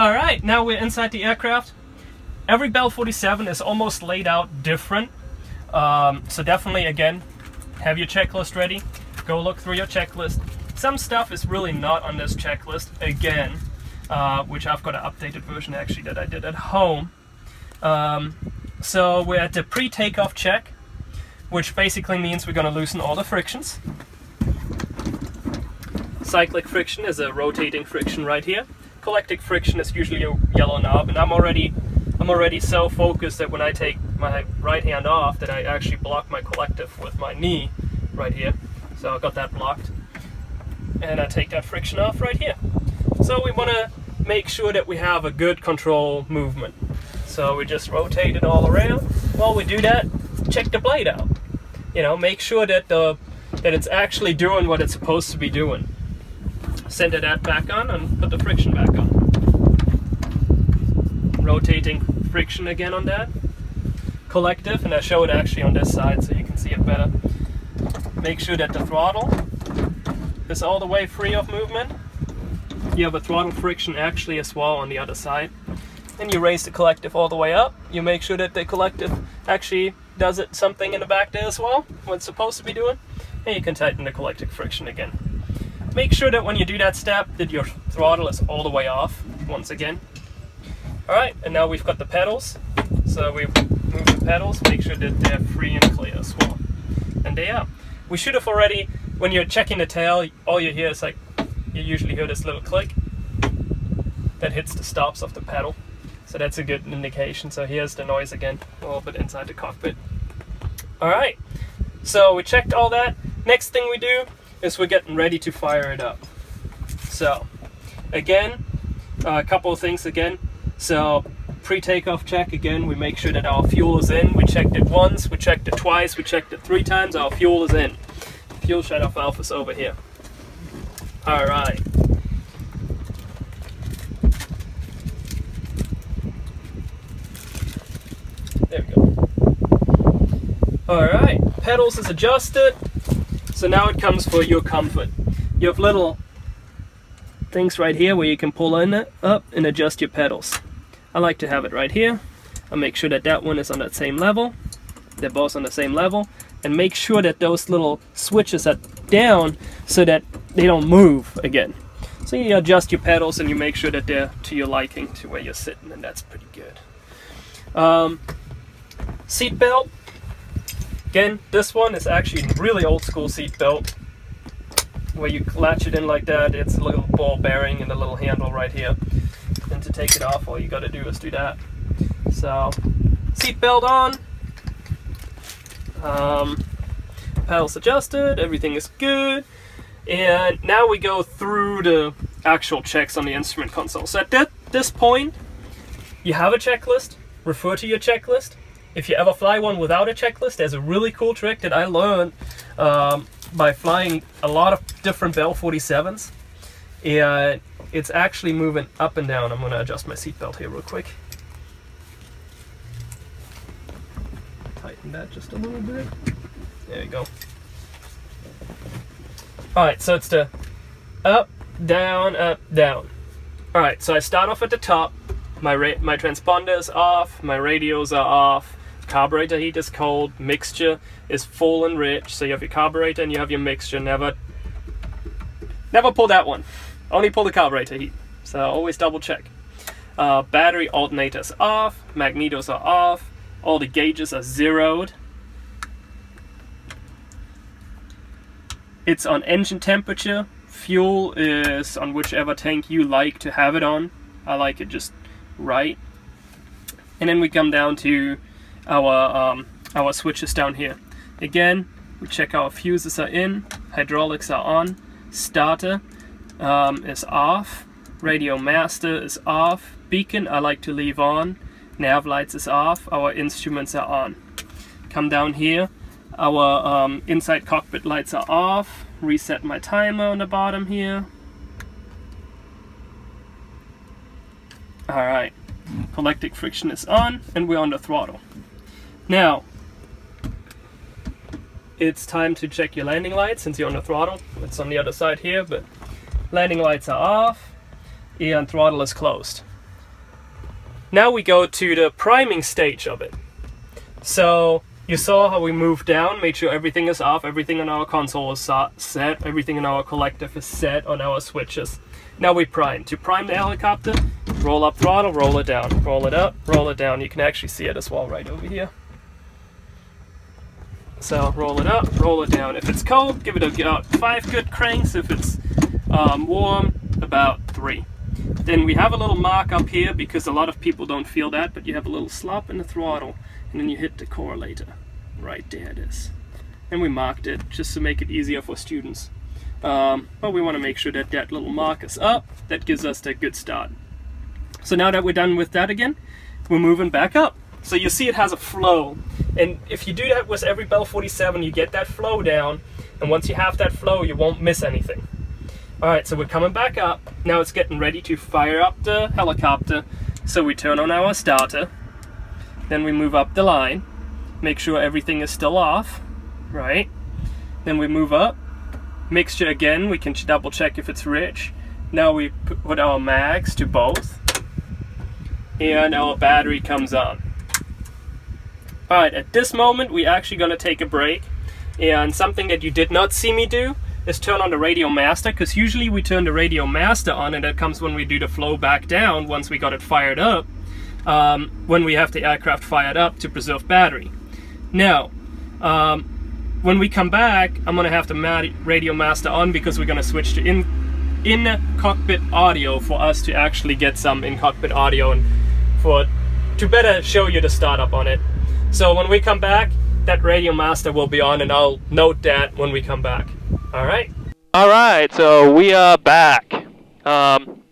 All right, now we're inside the aircraft. Every Bell 47 is almost laid out different. Um, so definitely, again, have your checklist ready. Go look through your checklist. Some stuff is really not on this checklist, again, uh, which I've got an updated version actually that I did at home. Um, so we're at the pre-takeoff check, which basically means we're going to loosen all the frictions. Cyclic friction is a rotating friction right here. Collective friction is usually a yellow knob, and I'm already I'm already so focused that when I take my right hand off that I actually block my collective with my knee right here. So I got that blocked. And I take that friction off right here. So we want to make sure that we have a good control movement. So we just rotate it all around. While we do that, check the blade out. You know, make sure that the that it's actually doing what it's supposed to be doing. Center that back on and put the friction back on. Rotating friction again on that. Collective, and I show it actually on this side so you can see it better. Make sure that the throttle is all the way free of movement. You have a throttle friction actually as well on the other side. And you raise the collective all the way up. You make sure that the collective actually does it something in the back there as well, what it's supposed to be doing. And you can tighten the collective friction again. Make sure that when you do that step that your throttle is all the way off once again. Alright, and now we've got the pedals. So we move the pedals, make sure that they're free and clear as well. And they are. We should have already, when you're checking the tail, all you hear is like, you usually hear this little click that hits the stops of the pedal. So that's a good indication. So here's the noise again, a little bit inside the cockpit. Alright, so we checked all that. Next thing we do is we're getting ready to fire it up. So, again, a couple of things again. So pre-takeoff check again, we make sure that our fuel is in. We checked it once, we checked it twice, we checked it three times, our fuel is in. Fuel shut-off valve is over here. All right. There we go. All right, pedals is adjusted. So now it comes for your comfort. You have little things right here where you can pull in up and adjust your pedals. I like to have it right here. I'll make sure that that one is on that same level. They're both on the same level. And make sure that those little switches are down so that they don't move again. So you adjust your pedals and you make sure that they're to your liking, to where you're sitting, and that's pretty good. Um, seat belt. Again, this one is actually really old school seat belt where you latch it in like that. It's a little ball bearing and a little handle right here. And to take it off all you got to do is do that. So seat belt on. Um, pedals adjusted everything is good. And now we go through the actual checks on the instrument console. So at that, this point you have a checklist. Refer to your checklist if you ever fly one without a checklist there's a really cool trick that I learned um, by flying a lot of different Bell 47s and it's actually moving up and down. I'm going to adjust my seatbelt here real quick. Tighten that just a little bit. There we go. Alright, so it's the up, down, up, down. Alright, so I start off at the top. My, my transponder is off, my radios are off, carburetor heat is cold, mixture is full and rich. So you have your carburetor and you have your mixture. Never, never pull that one. Only pull the carburetor heat, so always double check. Uh, battery alternators off, magnetos are off, all the gauges are zeroed. It's on engine temperature, fuel is on whichever tank you like to have it on. I like it just right. And then we come down to our, um, our switches down here. Again, we check our fuses are in, hydraulics are on, starter, um, is off. Radio master is off. Beacon I like to leave on. Nav lights is off. Our instruments are on. Come down here. Our um, inside cockpit lights are off. Reset my timer on the bottom here. Alright. Collective friction is on and we're on the throttle. Now, it's time to check your landing lights since you're on the throttle. It's on the other side here, but landing lights are off and throttle is closed. Now we go to the priming stage of it. So you saw how we moved down, made sure everything is off, everything on our console is set, everything in our collective is set on our switches. Now we prime. To prime the helicopter, roll up throttle, roll it down, roll it up, roll it down. You can actually see it as well right over here. So roll it up, roll it down. If it's cold, give it about five good cranks. If it's um, warm, about three. Then we have a little mark up here because a lot of people don't feel that, but you have a little slop in the throttle and then you hit the correlator. Right there it is. And we marked it just to make it easier for students. Um, but we want to make sure that that little mark is up. That gives us that good start. So now that we're done with that again, we're moving back up. So you see it has a flow. And if you do that with every Bell 47, you get that flow down. And once you have that flow, you won't miss anything. All right, so we're coming back up. Now it's getting ready to fire up the helicopter. So we turn on our starter. Then we move up the line. Make sure everything is still off, right? Then we move up. Mixture again, we can double check if it's rich. Now we put our mags to both. And our battery comes on. Alright, at this moment we're actually going to take a break. And something that you did not see me do is turn on the radio master, because usually we turn the radio master on and that comes when we do the flow back down once we got it fired up, um, when we have the aircraft fired up to preserve battery. Now, um, when we come back, I'm going to have the radio master on because we're going to switch to in in cockpit audio for us to actually get some in cockpit audio and for to better show you the startup on it. So when we come back, that radio master will be on and I'll note that when we come back. All right? All right, so we are back. Um,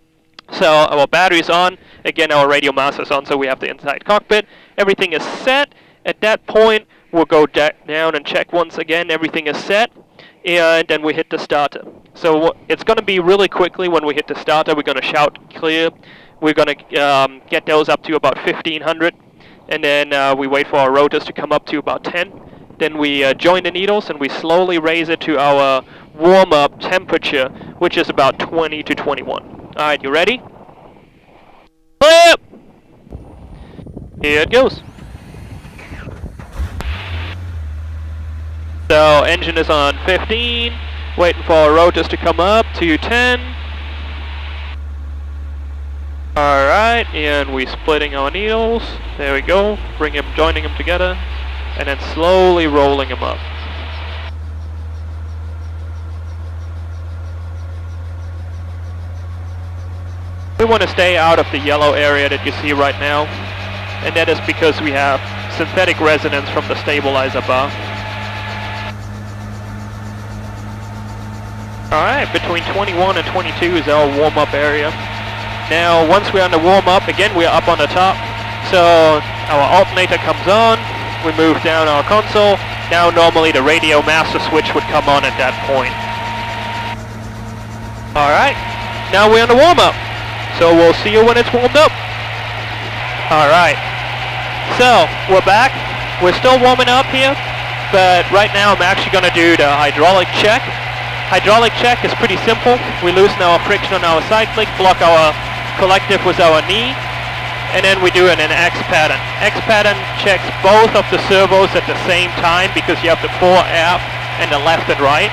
so our battery's on. Again, our radio master's on, so we have the inside cockpit. Everything is set. At that point, we'll go down and check once again everything is set. And then we hit the starter. So it's going to be really quickly when we hit the starter. We're going to shout clear. We're going to um, get those up to about 1500 and then uh, we wait for our rotors to come up to about 10. Then we uh, join the needles and we slowly raise it to our warm-up temperature, which is about 20 to 21. Alright, you ready? Flip! Here it goes. So, engine is on 15, waiting for our rotors to come up to 10. Alright, and we're splitting our needles. There we go. Bring them, joining them together. And then slowly rolling them up. We want to stay out of the yellow area that you see right now. And that is because we have synthetic resonance from the stabilizer bar. Alright, between 21 and 22 is our warm-up area. Now, once we're on the warm-up, again, we're up on the top. So our alternator comes on, we move down our console. Now normally the radio master switch would come on at that point. Alright, now we're on the warm-up. So we'll see you when it's warmed up. Alright, so we're back. We're still warming up here, but right now I'm actually going to do the hydraulic check. Hydraulic check is pretty simple. We loosen our friction on our side cyclic, block our collective with our knee, and then we do an, an X pattern. X pattern checks both of the servos at the same time because you have the fore aft and the left and right.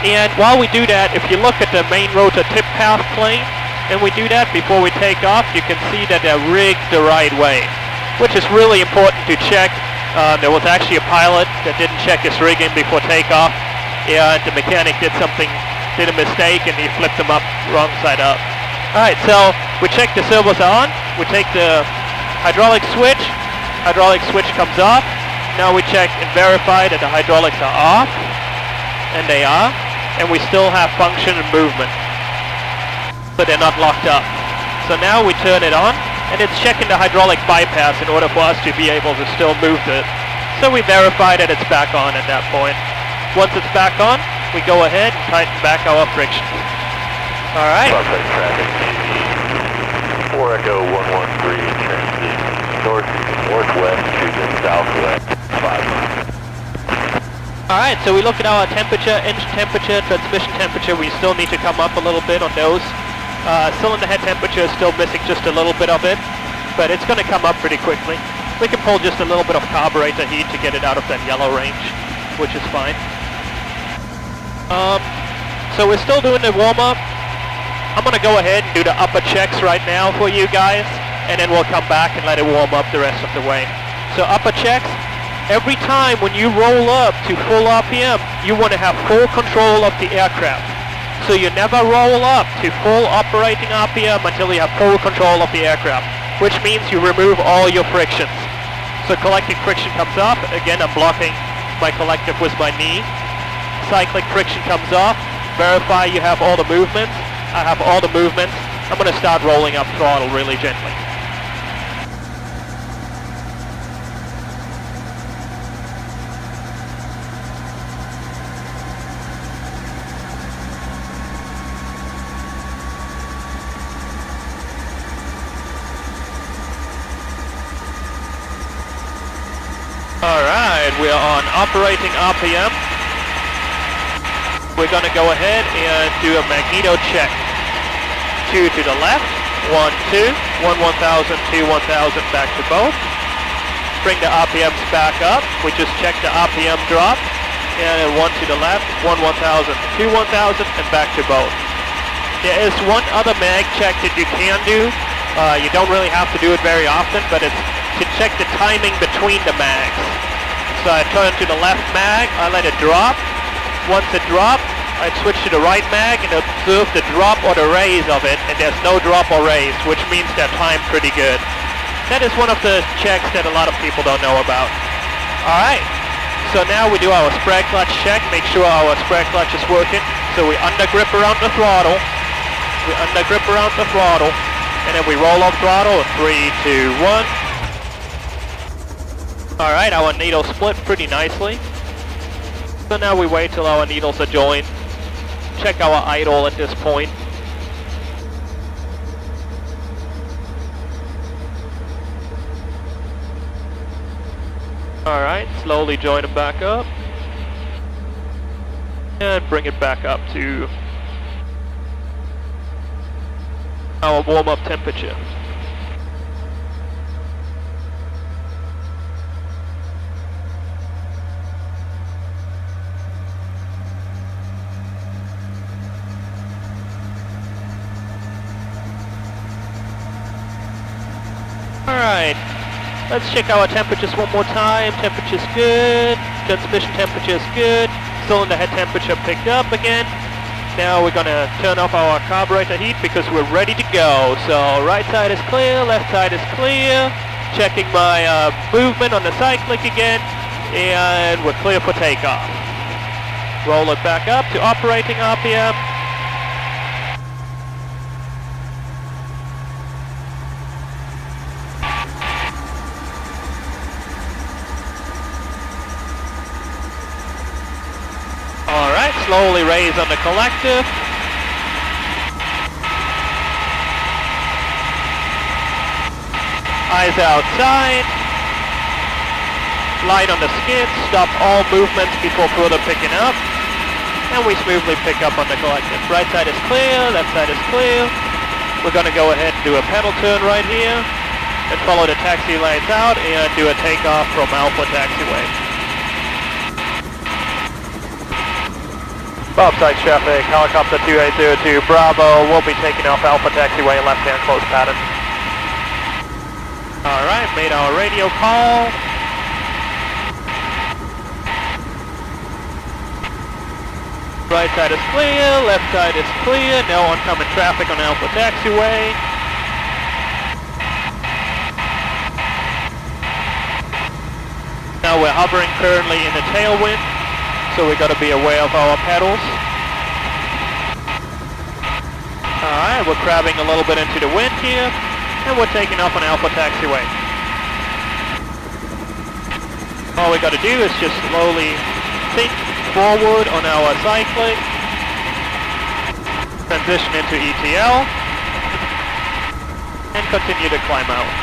And while we do that, if you look at the main rotor tip path plane, and we do that before we take off, you can see that they're rigged the right way, which is really important to check. Uh, there was actually a pilot that didn't check his rigging before takeoff, and the mechanic did something, did a mistake, and he flipped them up wrong side up. Alright, so we check the servos on, we take the hydraulic switch, hydraulic switch comes off, now we check and verify that the hydraulics are off, and they are, and we still have function and movement, but they're not locked up. So now we turn it on, and it's checking the hydraulic bypass in order for us to be able to still move it. So we verify that it's back on at that point. Once it's back on, we go ahead and tighten back our friction. All right. Suspect traffic, Navy 4 Echo 113, transit north, northwest to the southwest, 5 miles. All right, so we look at our temperature, engine temperature, transmission temperature. We still need to come up a little bit on those. Uh, cylinder head temperature is still missing just a little bit of it. but it's going to come up pretty quickly. We can pull just a little bit of carburetor heat to get it out of that yellow range, which is fine. Um, so we're still doing the warm-up. I'm going to go ahead and do the upper checks right now for you guys, and then we'll come back and let it warm up the rest of the way. So upper checks, every time when you roll up to full RPM, you want to have full control of the aircraft. So you never roll up to full operating RPM until you have full control of the aircraft, which means you remove all your frictions. So collective friction comes off. Again, I'm blocking my collective with my knee. Cyclic friction comes off. Verify you have all the movements. I have all the movement. I'm going to start rolling up throttle really gently. Alright, we are on operating RPM. We're going to go ahead and do a magneto check. Two to the left, one, two, one 1000, two 1000, back to both. Bring the RPMs back up. We just checked the RPM drop. And one to the left, one 1000, two 1000, and back to both. There is one other mag check that you can do. Uh, you don't really have to do it very often, but it's to check the timing between the mags. So I turn to the left mag, I let it drop. Once it dropped, I switch to the right mag and observe the drop or the raise of it, and there's no drop or raise, which means they're timed pretty good. That is one of the checks that a lot of people don't know about. Alright, so now we do our sprag clutch check, make sure our sprag clutch is working. So we under grip around the throttle, we under grip around the throttle, and then we roll off throttle, three, two, one. Alright, our needles split pretty nicely. So now we wait till our needles are joined. Check our idle at this point. Alright, slowly join them back up. And bring it back up to our warm-up temperature. Alright, let's check our temperatures one more time. Temperature's good, transmission temperature's good, cylinder head temperature picked up again. Now we're gonna turn off our carburetor heat because we're ready to go. So right side is clear, left side is clear. Checking my uh, movement on the cyclic again, and we're clear for takeoff. Roll it back up to operating RPM. Alright, raise on the collective. Eyes outside. Light on the skid, stop all movements before further picking up. And we smoothly pick up on the collective. Right side is clear, left side is clear. We're going to go ahead and do a pedal turn right here. And follow the taxi lights out and do a takeoff from Alpha Taxiway. Bob Sikes traffic, helicopter 2802 Bravo, we'll be taking off Alpha Taxiway left-hand close pattern. Alright, made our radio call. Right side is clear, left side is clear, no oncoming traffic on Alpha Taxiway. Now we're hovering currently in the tailwind, so we got to be aware of our pedals. Alright, we're crabbing a little bit into the wind here, and we're taking off on Alpha Taxiway. All we got to do is just slowly sink forward on our cyclic, transition into ETL, and continue to climb out.